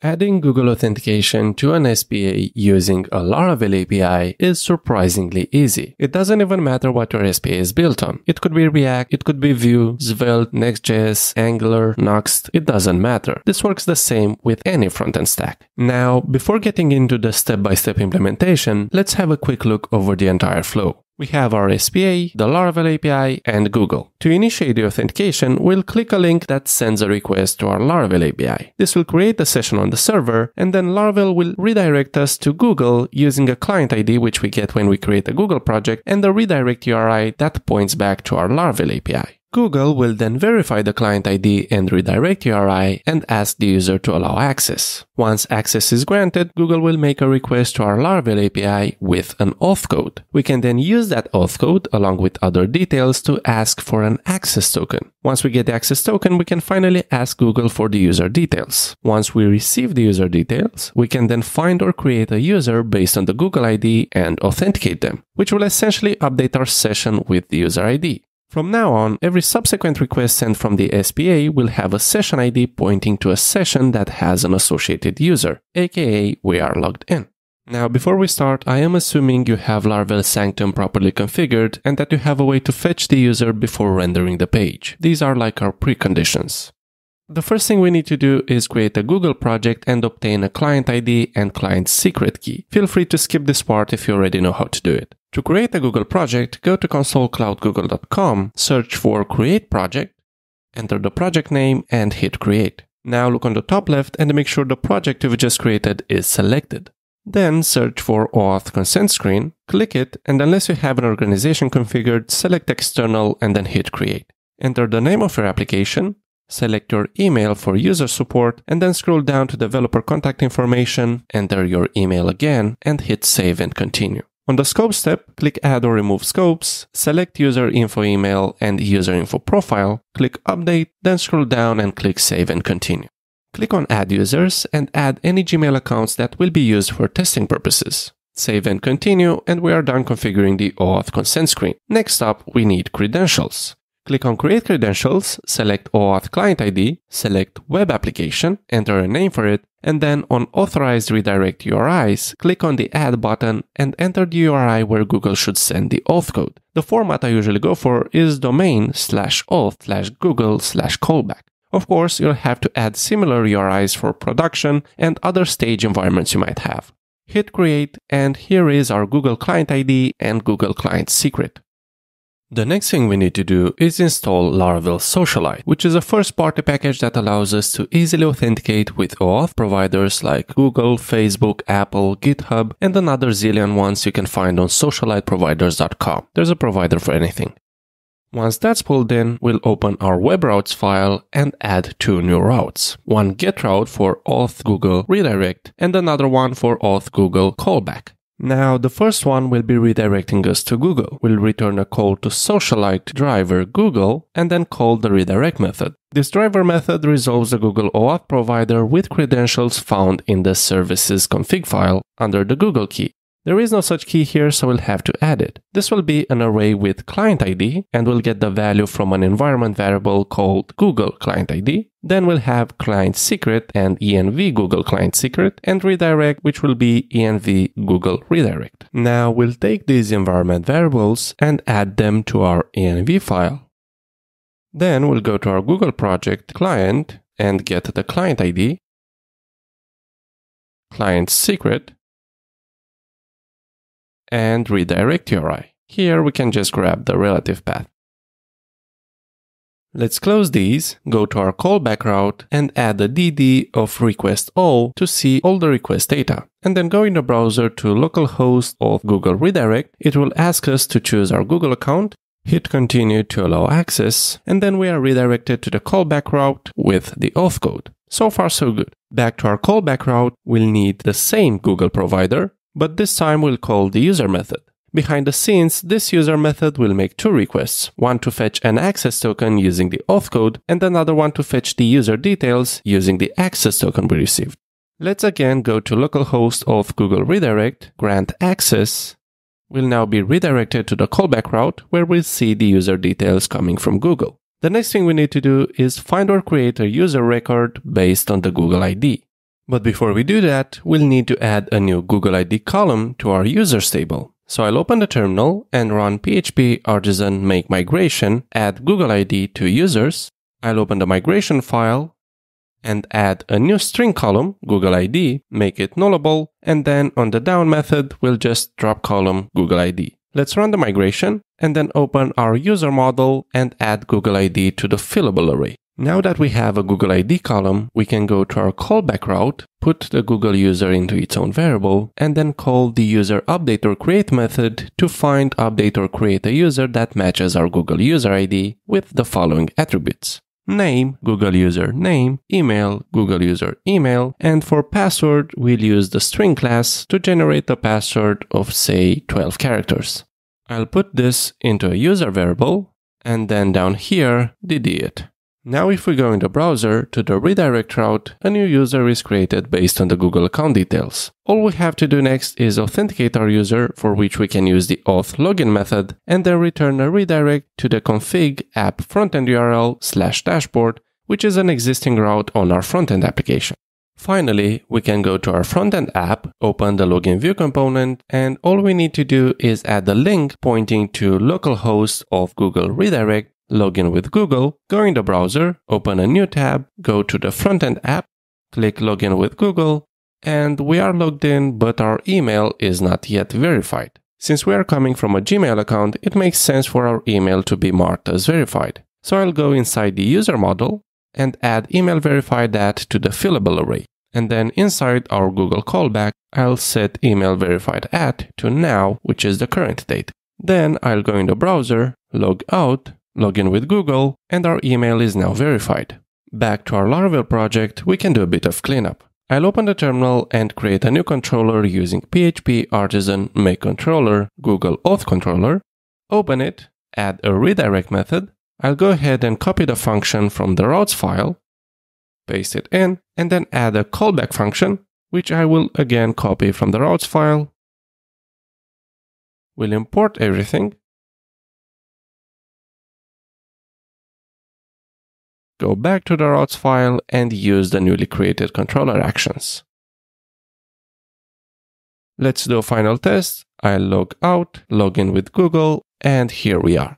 Adding Google Authentication to an SPA using a Laravel API is surprisingly easy. It doesn't even matter what your SPA is built on. It could be React, it could be Vue, Svelte, Next.js, Angular, Nuxt, it doesn't matter. This works the same with any frontend stack. Now, before getting into the step-by-step -step implementation, let's have a quick look over the entire flow. We have our SPA, the Laravel API, and Google. To initiate the authentication, we'll click a link that sends a request to our Laravel API. This will create a session on the server, and then Laravel will redirect us to Google using a client ID which we get when we create a Google project and a redirect URI that points back to our Laravel API. Google will then verify the client ID and redirect URI and ask the user to allow access. Once access is granted, Google will make a request to our Laravel API with an auth code. We can then use that auth code along with other details to ask for an access token. Once we get the access token, we can finally ask Google for the user details. Once we receive the user details, we can then find or create a user based on the Google ID and authenticate them, which will essentially update our session with the user ID. From now on, every subsequent request sent from the SPA will have a session ID pointing to a session that has an associated user, aka we are logged in. Now, before we start, I am assuming you have Laravel Sanctum properly configured and that you have a way to fetch the user before rendering the page. These are like our preconditions. The first thing we need to do is create a Google project and obtain a client ID and client secret key. Feel free to skip this part if you already know how to do it. To create a Google project, go to consolecloudgoogle.com, search for create project, enter the project name and hit create. Now look on the top left and make sure the project you've just created is selected. Then search for OAuth consent screen, click it, and unless you have an organization configured, select external and then hit create. Enter the name of your application, select your email for user support, and then scroll down to developer contact information, enter your email again, and hit save and continue. On the scope step, click add or remove scopes, select user info email and user info profile, click update, then scroll down and click save and continue. Click on add users and add any Gmail accounts that will be used for testing purposes. Save and continue and we are done configuring the OAuth consent screen. Next up, we need credentials. Click on Create Credentials, select OAuth Client ID, select Web Application, enter a name for it, and then on Authorized Redirect URIs, click on the Add button and enter the URI where Google should send the auth code. The format I usually go for is domain slash auth slash Google slash callback. Of course, you'll have to add similar URIs for production and other stage environments you might have. Hit create and here is our Google Client ID and Google Client secret. The next thing we need to do is install Laravel Socialite, which is a first-party package that allows us to easily authenticate with OAuth providers like Google, Facebook, Apple, GitHub, and another zillion ones you can find on socialiteproviders.com. There's a provider for anything. Once that's pulled in, we'll open our web routes file and add two new routes. One get route for auth Google redirect and another one for auth Google callback. Now, the first one will be redirecting us to Google. We'll return a call to socialite driver Google and then call the redirect method. This driver method resolves the Google OAuth provider with credentials found in the services config file under the Google key. There is no such key here, so we'll have to add it. This will be an array with client ID, and we'll get the value from an environment variable called Google Client ID. Then we'll have client secret and env Google Client Secret, and redirect, which will be env Google Redirect. Now we'll take these environment variables and add them to our env file. Then we'll go to our Google project client and get the client ID, client secret, and redirect URI. Here we can just grab the relative path. Let's close these, go to our callback route and add the DD of request all to see all the request data. And then go in the browser to localhost of Google Redirect. It will ask us to choose our Google account, hit continue to allow access, and then we are redirected to the callback route with the auth code. So far so good. Back to our callback route, we'll need the same Google provider, but this time we'll call the user method. Behind the scenes, this user method will make two requests, one to fetch an access token using the auth code and another one to fetch the user details using the access token we received. Let's again go to localhost of Google Redirect, grant access. We'll now be redirected to the callback route where we'll see the user details coming from Google. The next thing we need to do is find or create a user record based on the Google ID. But before we do that, we'll need to add a new Google ID column to our users table. So I'll open the terminal and run php artisan make migration, add Google ID to users. I'll open the migration file and add a new string column, Google ID, make it nullable, and then on the down method, we'll just drop column Google ID. Let's run the migration and then open our user model and add Google ID to the fillable array. Now that we have a Google ID column, we can go to our callback route, put the Google user into its own variable, and then call the user update or create method to find, update, or create a user that matches our Google user ID with the following attributes. Name, Google user name, email, Google user email, and for password, we'll use the string class to generate a password of say 12 characters. I'll put this into a user variable, and then down here, DD it. Now if we go in the browser to the redirect route, a new user is created based on the Google account details. All we have to do next is authenticate our user, for which we can use the auth login method, and then return a redirect to the config app frontend URL slash dashboard, which is an existing route on our frontend application. Finally, we can go to our frontend app, open the login view component, and all we need to do is add the link pointing to localhost of Google Redirect login with Google, go in the browser, open a new tab, go to the frontend app, click login with Google, and we are logged in, but our email is not yet verified. Since we are coming from a Gmail account, it makes sense for our email to be marked as verified. So I'll go inside the user model and add email verified at to the fillable array. And then inside our Google callback, I'll set email verified at to now, which is the current date. Then I'll go in the browser, log out, login with Google, and our email is now verified. Back to our Laravel project, we can do a bit of cleanup. I'll open the terminal and create a new controller using PHP artisan make controller Google Auth controller. Open it, add a redirect method. I'll go ahead and copy the function from the routes file, paste it in, and then add a callback function, which I will again copy from the routes file. We'll import everything Go back to the routes file and use the newly created controller actions. Let's do a final test. I log out, log in with Google, and here we are.